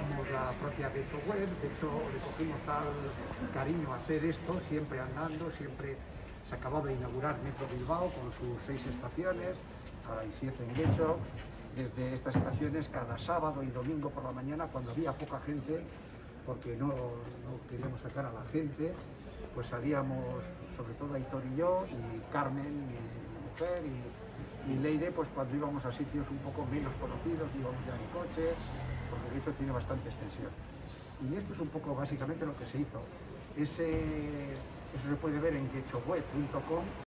la propia Gecho Web, de hecho le cogimos tal cariño a hacer esto, siempre andando, siempre se acababa de inaugurar Metro Bilbao con sus seis estaciones, ahora hay siete en Gecho, desde estas estaciones cada sábado y domingo por la mañana cuando había poca gente, porque no, no queríamos sacar a la gente, pues salíamos, sobre todo Aitor y yo, y Carmen, mi mujer, y, y Leire, pues cuando íbamos a sitios un poco menos conocidos, íbamos ya en coche, porque de hecho tiene bastante extensión. Y esto es un poco básicamente lo que se hizo. Ese, eso se puede ver en quechoweb.com